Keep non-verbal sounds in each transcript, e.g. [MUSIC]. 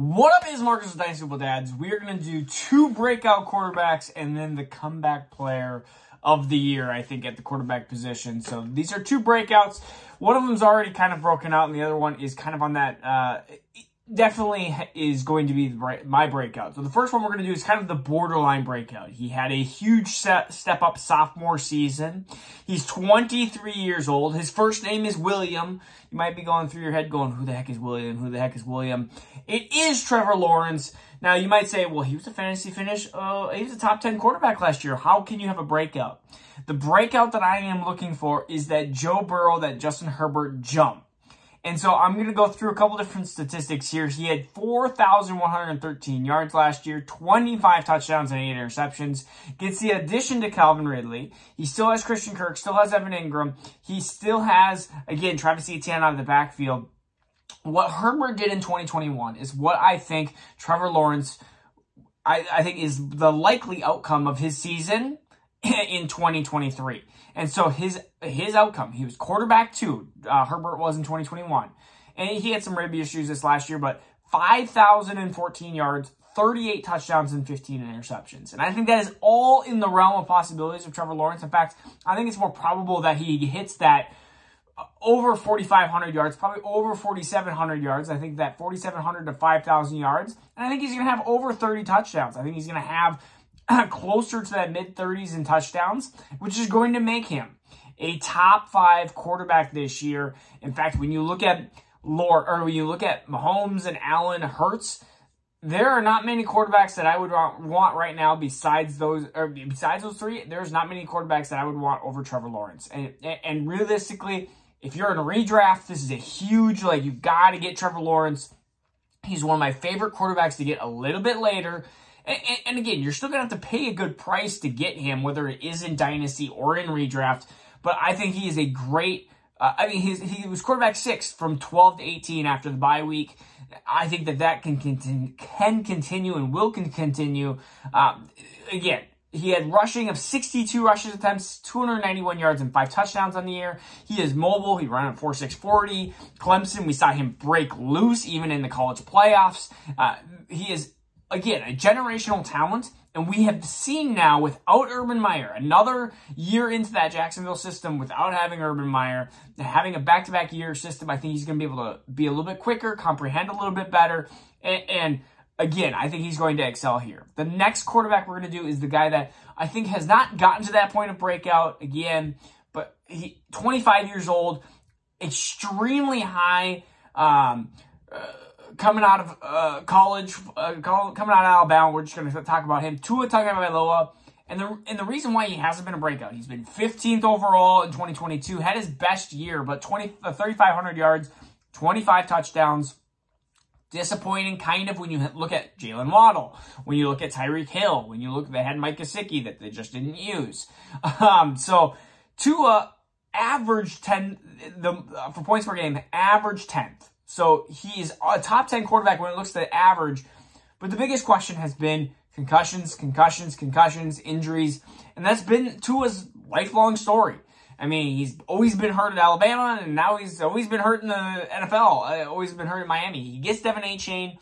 What up is Marcus with Dynasty Football Dads. We are going to do two breakout quarterbacks and then the comeback player of the year, I think, at the quarterback position. So these are two breakouts. One of them's already kind of broken out and the other one is kind of on that, uh, definitely is going to be my breakout. So the first one we're going to do is kind of the borderline breakout. He had a huge step up sophomore season. He's 23 years old. His first name is William. You might be going through your head going, who the heck is William? Who the heck is William? It is Trevor Lawrence. Now you might say, well, he was a fantasy finish. Uh, he was a top 10 quarterback last year. How can you have a breakout? The breakout that I am looking for is that Joe Burrow, that Justin Herbert jump. And so I'm going to go through a couple different statistics here. He had 4,113 yards last year, 25 touchdowns and 8 interceptions. Gets the addition to Calvin Ridley. He still has Christian Kirk, still has Evan Engram. He still has, again, Travis Etienne out of the backfield. What Herbert did in 2021 is what I think Trevor Lawrence, I, I think is the likely outcome of his season [LAUGHS] in 2023. And so his his outcome, he was quarterback two. Uh, Herbert was in 2021. And he had some rib issues this last year, but 5,014 yards, 38 touchdowns, and 15 interceptions. And I think that is all in the realm of possibilities of Trevor Lawrence. In fact, I think it's more probable that he hits that uh, over 4,500 yards, probably over 4,700 yards. I think that 4,700 to 5,000 yards. And I think he's going to have over 30 touchdowns. I think he's going to have [CLEARS THROAT] closer to that mid 30s in touchdowns, which is going to make him a top five quarterback this year. In fact, when you look at Lord, or when you look at Mahomes and Allen Hurts, there are not many quarterbacks that I would want right now besides those, or besides those three. There's not many quarterbacks that I would want over Trevor Lawrence. And, and realistically, if you're in a redraft, this is a huge, like, you've got to get Trevor Lawrence. He's one of my favorite quarterbacks to get a little bit later. And, and, again, you're still going to have to pay a good price to get him, whether it is in Dynasty or in Redraft. But I think he is a great, uh, I mean, he was quarterback six from 12 to 18 after the bye week. I think that that can continue, can continue and will continue. Um, again, he had rushing of 62 rushes attempts, 291 yards, and five touchdowns on the year. He is mobile. He ran at 4.640. Clemson, we saw him break loose even in the college playoffs. Uh, he is again, a generational talent. And we have seen now without Urban Meyer, another year into that Jacksonville system without having Urban Meyer, having a back-to-back year system, I think he's going to be able to be a little bit quicker, comprehend a little bit better. And, and again, I think he's going to excel here. The next quarterback we're going to do is the guy that I think has not gotten to that point of breakout again, but he 25 years old, extremely high, um, uh, coming out of uh, college, uh, coming out of Alabama. We're just going to talk about him. Tua Tagovailoa. And the, and the reason why he hasn't been a breakout, he's been 15th overall in 2022, had his best year, but 20, uh, 3,500 yards, 25 touchdowns. Disappointing kind of when you look at Jaylen Waddle, when you look at Tyreek Hill, when you look, they had Mike Gesicki that they just didn't use. [LAUGHS] Um, so Tua averaged 10, the, uh, for points per game, average 10th. So he's a top 10 quarterback when it looks at the average. But the biggest question has been concussions, concussions, concussions, injuries. And that's been Tua's lifelong story. I mean, he's always been hurt at Alabama, and now he's always been hurt in the NFL. Uh, always been hurt in Miami. He gets De'Von Achane.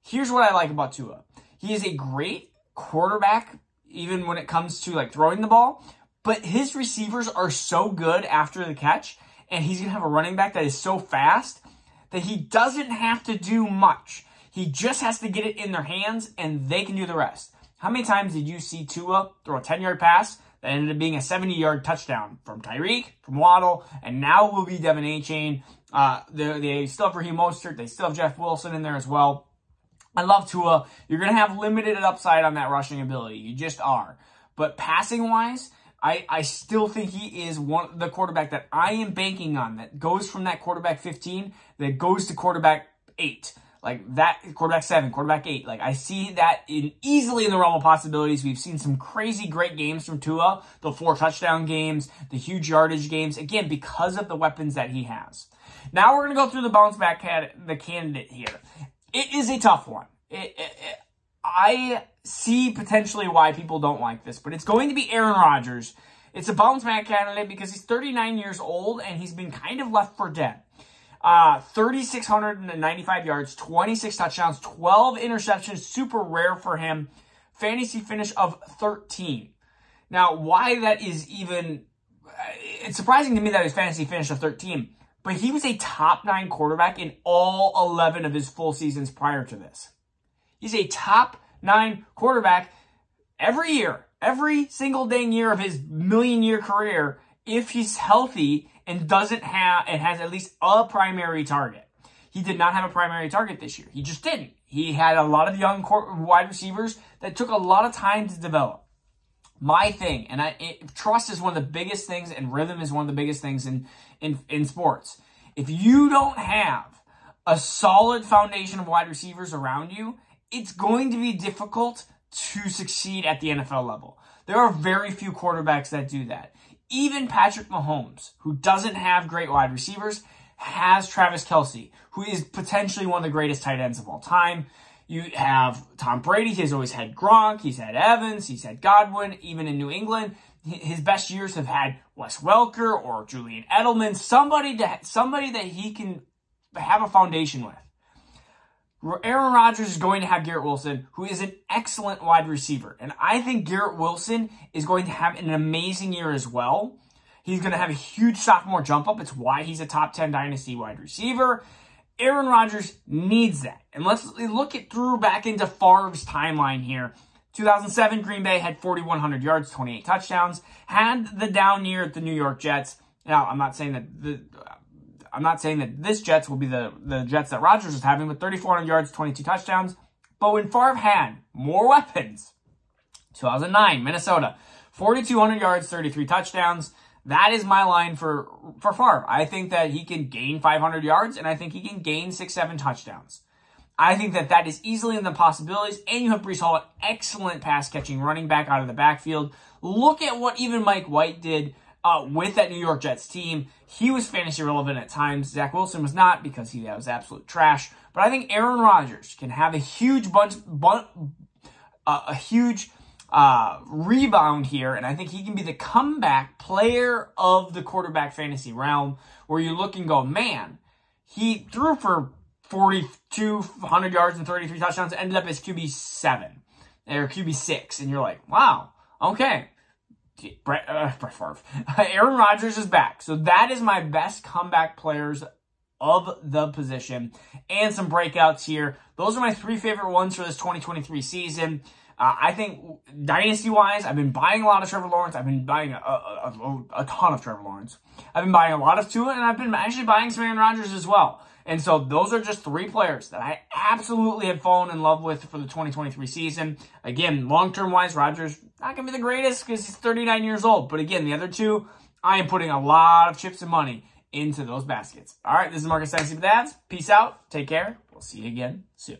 Here's what I like about Tua. He is a great quarterback, even when it comes to like throwing the ball. But his receivers are so good after the catch, and he's gonna have a running back that is so fast that he doesn't have to do much. He just has to get it in their hands and they can do the rest. How many times did you see Tua throw a 10 yard pass that ended up being a 70 yard touchdown from Tyreek, from Waddle, and now will be De'Von Achane. Uh, they, they still have Raheem Mostert. They still have Jeff Wilson in there as well. I love Tua. You're going to have limited upside on that rushing ability. You just are. But passing wise, I, I still think he is one the quarterback that I am banking on that goes from that quarterback 15 that goes to quarterback 8. Like that quarterback 7, quarterback 8. Like I see that in easily in the realm of possibilities. We've seen some crazy great games from Tua, the four touchdown games, the huge yardage games again because of the weapons that he has. Now we're going to go through the bounce back the candidate here. It is a tough one. It, it, it, I see potentially why people don't like this, but it's going to be Aaron Rodgers. It's a bounce back candidate because he's 39 years old and he's been kind of left for dead. Uh, 3,695 yards, 26 touchdowns, 12 interceptions. Super rare for him. Fantasy finish of 13. Now, why that is even, it's surprising to me that his fantasy finish of 13, but he was a top nine quarterback in all 11 of his full seasons prior to this. He's a top nine quarterback every year, every single dang year of his million year career, if he's healthy and doesn't have, and has at least a primary target. He did not have a primary target this year. He just didn't. He had a lot of young wide receivers that took a lot of time to develop. My thing, and I, it, trust is one of the biggest things, and rhythm is one of the biggest things in, in, in sports. If you don't have a solid foundation of wide receivers around you, it's going to be difficult to succeed at the NFL level. There are very few quarterbacks that do that. Even Patrick Mahomes, who doesn't have great wide receivers, has Travis Kelce, who is potentially one of the greatest tight ends of all time. You have Tom Brady. He's always had Gronk. He's had Evans. He's had Godwin. Even in New England, his best years have had Wes Welker or Julian Edelman. Somebody that somebody that he can have a foundation with. Aaron Rodgers is going to have Garrett Wilson, who is an excellent wide receiver. And I think Garrett Wilson is going to have an amazing year as well. He's going to have a huge sophomore jump up. It's why he's a top 10 dynasty wide receiver. Aaron Rodgers needs that. And let's look it through back into Favre's timeline here. 2007, Green Bay had 4,100 yards, 28 touchdowns, had the down year at the New York Jets. Now, I'm not saying that the I'm not saying that this Jets will be the, the Jets that Rodgers is having, but 3,400 yards, 22 touchdowns. But when Favre had more weapons, 2009, Minnesota, 4,200 yards, 33 touchdowns. That is my line for, for Favre. I think that he can gain 500 yards, and I think he can gain six, seven touchdowns. I think that that is easily in the possibilities, and you have Breece Hall, excellent pass-catching running back out of the backfield. Look at what even Mike White did uh, with that New York Jets team. He was fantasy relevant at times. Zach Wilson was not because he was absolute trash. But I think Aaron Rodgers can have a huge bunch, bun, uh, a huge uh, rebound here, and I think he can be the comeback player of the quarterback fantasy realm, where you look and go, man, he threw for 4,200 yards and 33 touchdowns, ended up as QB seven or QB six, and you're like, wow, okay. Brett, uh, Brett Favre. [LAUGHS] Aaron Rodgers is back. So that is my best comeback players of the position and some breakouts here. Those are my three favorite ones for this 2023 season. Uh, I think dynasty-wise, I've been buying a lot of Trevor Lawrence. I've been buying a, a, a, a, ton of Trevor Lawrence. I've been buying a lot of Tua, and I've been actually buying some Aaron Rodgers as well. And so those are just three players that I absolutely have fallen in love with for the 2023 season. Again, long-term wise, Rodgers not going to be the greatest because he's 39 years old. But again, the other two, I am putting a lot of chips and money into those baskets. All right, this is Marcus Dynasty with Ads. Peace out. Take care. We'll see you again soon.